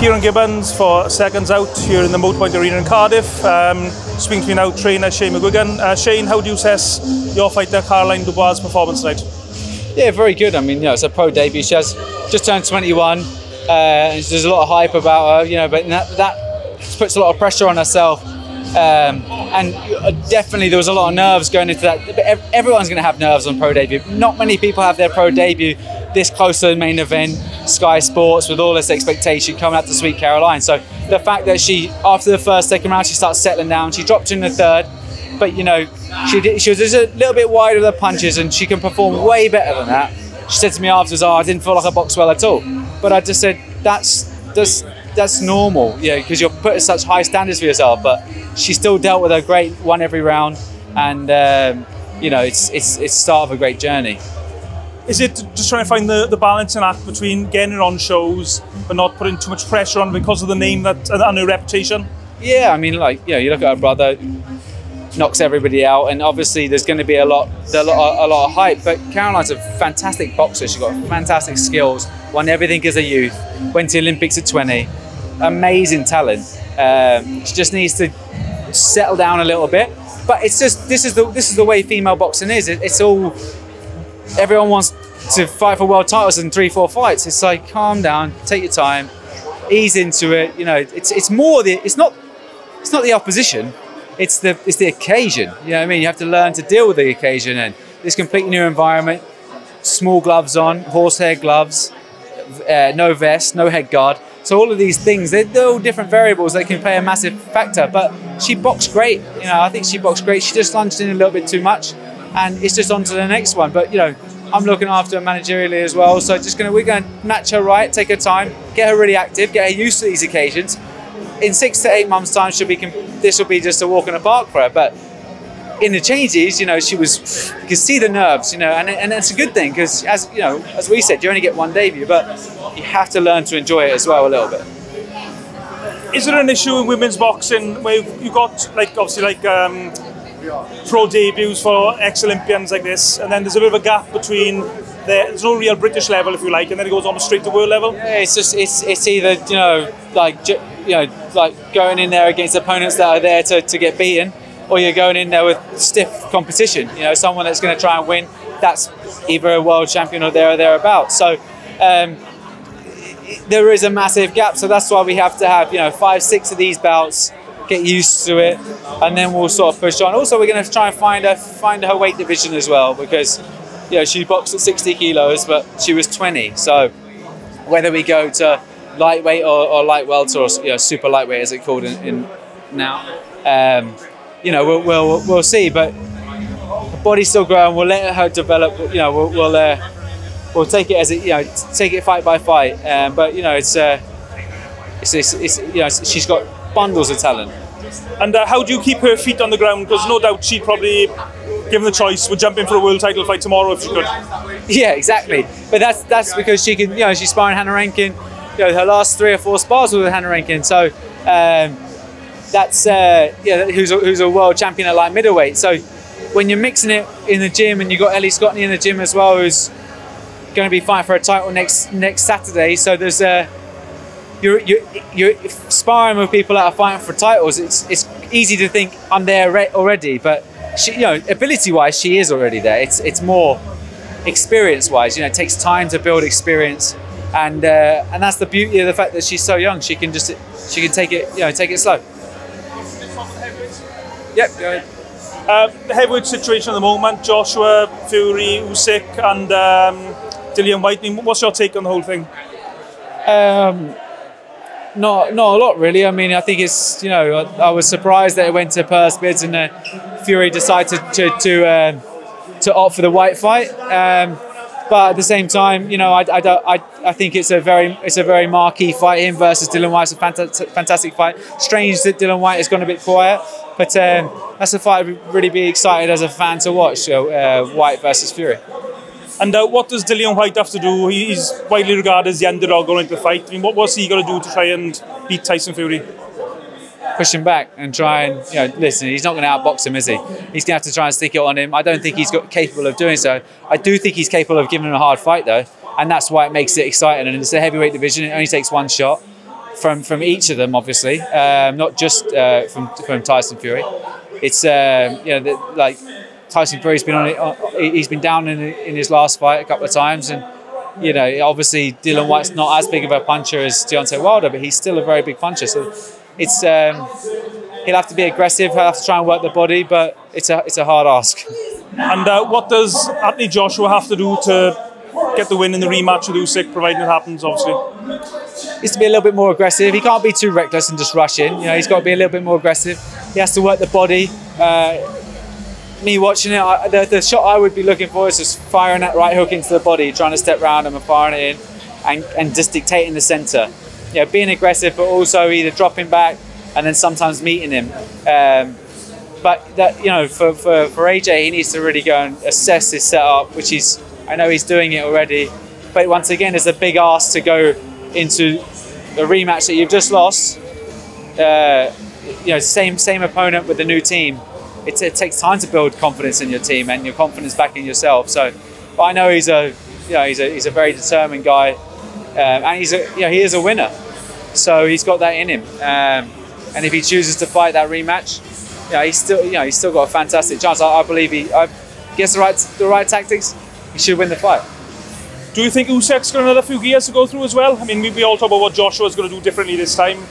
Ciaran Gibbons for seconds out here in the Motorpoint Arena in Cardiff. Um, speaking to me now, trainer Shane McGuigan. Uh, Shane, how do you assess your fighter Caroline Dubois' performance tonight? Yeah, very good. I mean, you know, it's a pro debut. She has just turned 21. Uh, there's a lot of hype about her, you know, but that, that puts a lot of pressure on herself. Um, and definitely there was a lot of nerves going into that. Everyone's going to have nerves on pro debut. Not many people have their pro debut this close to the main event, Sky Sports, with all this expectation coming up to Sweet Caroline. So the fact that she, after the first, second round, she starts settling down. She dropped in the third, but you know, she did, she was just a little bit wide of the punches, and she can perform way better than that. She said to me afterwards, "Oh, I didn't feel like I boxed well at all," but I just said that's that's that's normal, know, because you're putting such high standards for yourself. But she still dealt with a great, won every round, and um, you know, it's it's it's start of a great journey is it just trying to find the, the balancing act between getting it on shows but not putting too much pressure on because of the name that and her reputation? Yeah, I mean, like you know, you look at her brother, knocks everybody out, and obviously there's going to be a lot, a lot, a lot of hype. But Caroline's a fantastic boxer. She's got fantastic skills. Won everything as a youth. Went to Olympics at 20. Amazing talent. Um, she just needs to settle down a little bit. But it's just this is the this is the way female boxing is. It, it's all everyone wants to fight for world titles in three, four fights. It's like calm down, take your time, ease into it. You know, it's it's more the it's not it's not the opposition. It's the it's the occasion. You know what I mean? You have to learn to deal with the occasion and this completely new environment. Small gloves on, horsehair gloves, uh, no vest, no head guard. So all of these things, they're, they're all different variables that can play a massive factor. But she boxed great. You know, I think she boxed great. She just lunged in a little bit too much and it's just on to the next one. But you know, I'm looking after her managerially as well, so just gonna we're gonna match her right, take her time, get her really active, get her used to these occasions. In six to eight months' time, she'll be this will be just a walk in the park for her. But in the changes, you know, she was you can see the nerves, you know, and and it's a good thing because as you know, as we said, you only get one debut, but you have to learn to enjoy it as well a little bit. Is there an issue in women's boxing where you've got like obviously like um, pro debuts for ex-Olympians like this, and then there's a bit of a gap between the, there's no real British level, if you like, and then it goes almost straight to world level. Yeah, it's just it's it's either you know like you know like going in there against opponents that are there to, to get beaten, or you're going in there with stiff competition. You know, someone that's going to try and win. That's either a world champion or there or thereabouts. So. Um, there is a massive gap, so that's why we have to have you know five, six of these bouts get used to it, and then we'll sort of push on. Also, we're going to try and find her find her weight division as well because you know she boxed at 60 kilos, but she was 20. So whether we go to lightweight or, or light welter or you know, super lightweight, as it called in, in now, um, you know, we'll, we'll we'll see. But the body's still growing. We'll let her develop. You know, we'll we'll, uh, we'll take it as it you know take it fight by fight. Um, but you know, it's. Uh, it's, it's, it's, you know, she's got bundles of talent. And uh, how do you keep her feet on the ground? Because no doubt she'd probably, given the choice, would jump in for a world title fight tomorrow if she could. Yeah, exactly. But that's that's because she can, you know, she's sparring Hannah Rankin. You know, her last three or four spars were with Hannah Rankin. So um, that's uh, yeah, who's a, who's a world champion at light middleweight. So when you're mixing it in the gym and you've got Ellie Scotney in the gym as well, who's going to be fighting for a title next next Saturday. So there's a uh, you're, you're, you're sparring with people that are fighting for titles. It's, it's easy to think I'm there already, but she, you know, ability-wise, she is already there. It's, it's more experience-wise. You know, it takes time to build experience, and uh, and that's the beauty of the fact that she's so young. She can just she can take it, you know, take it slow. Yep. Go ahead. Uh, the heavyweight situation at the moment: Joshua, Fury, Usyk, and um, Dillian Whyte. what's your take on the whole thing? Um, not not a lot really. I mean, I think it's you know I, I was surprised that it went to purse bids and uh, Fury decided to to to, um, to opt for the Whyte fight. Um, but at the same time, you know, I, I, I, I think it's a very it's a very marquee fight. Him versus Dillian Whyte's a fantastic, fantastic fight. Strange that Dillian Whyte has gone a bit quiet, but um, that's a fight I'd really be excited as a fan to watch. Uh, Whyte versus Fury. And uh, what does Dillian Whyte have to do? He's widely regarded as the underdog going into the fight. I mean, what was he going to do to try and beat Tyson Fury? Push him back and try and, you know, listen, he's not going to outbox him, is he? He's going to have to try and stick it on him. I don't think he's got, capable of doing so. I do think he's capable of giving him a hard fight, though. And that's why it makes it exciting. And it's a heavyweight division, it only takes one shot. from from each of them, obviously, um, not just uh, from from Tyson Fury. It's um, you know the, like Tyson Fury's been on it. uh, He's been down in in his last fight a couple of times, and you know obviously Dillian Whyte's not as big of a puncher as Deontay Wilder, but he's still a very big puncher. So it's um, he'll have to be aggressive. He'll have to try and work the body, but it's a it's a hard ask. And uh, what does Anthony Joshua have to do to get the win in the rematch with Usyk, providing it happens, obviously? needs to be a little bit more aggressive. He can't be too reckless and just rush in. You know, he's got to be a little bit more aggressive. He has to work the body. Uh, me watching it, I, the, the shot I would be looking for is just firing that right hook into the body, trying to step round him and firing it in, and, and just dictating the centre. You know, being aggressive, but also either dropping back and then sometimes meeting him. Um, but that you know, for, for, for AJ, he needs to really go and assess his setup, which he's I know he's doing it already. But once again, it's a big ask to go into a rematch that you've just lost. Uh, you know, same same opponent with the new team. It, it takes time to build confidence in your team and your confidence back in yourself. So, I know he's a you know he's a he's a very determined guy, um, and he's a you know he is a winner. So he's got that in him. Um, and if he chooses to fight that rematch, yeah, he's still you know he's still got a fantastic chance. I, I believe he I, gets the right the right tactics. He should win the fight. Do you think Usyk's got another few gears to go through as well? I mean, we, we all talk about what Joshua's going to do differently this time.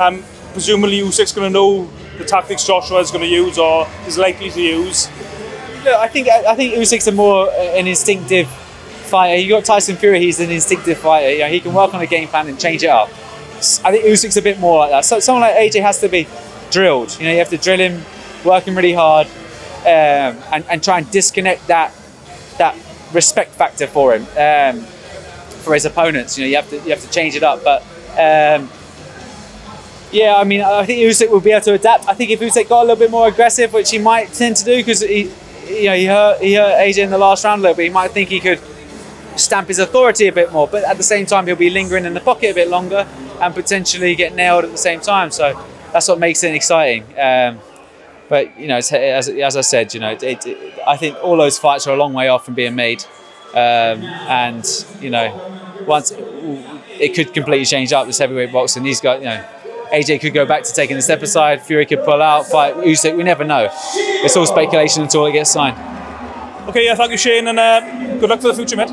Um, presumably, Usyk's going to know the tactics Joshua is going to use or is likely to use. Look, I think I think Usyk's a more uh, an instinctive fighter. You got Tyson Fury; he's an instinctive fighter. You know, he can work on a game plan and change it up. I think Usyk's a bit more like that. So someone like AJ has to be drilled. You know, you have to drill him, working really hard, um, and, and try and disconnect that that respect factor for him um, for his opponents. You know, you have to you have to change it up. But um, yeah, I mean, I think Usyk will be able to adapt. I think if Usyk got a little bit more aggressive, which he might tend to do, because he, you know, he hurt he hurt AJ in the last round a little bit. He might think he could stamp his authority a bit more, but at the same time, he'll be lingering in the pocket a bit longer and potentially get nailed at the same time. So that's what makes it exciting. Um, but you know, as, as I said, you know, it, it, I think all those fights are a long way off from being made, um, and you know, once it could completely change up this heavyweight. These guys, you know, AJ could go back to taking a step aside. Fury could pull out, fight Usyk. We never know. It's all speculation until it gets signed. Okay, yeah, thank you, Shane, and uh, good luck for the future, mate.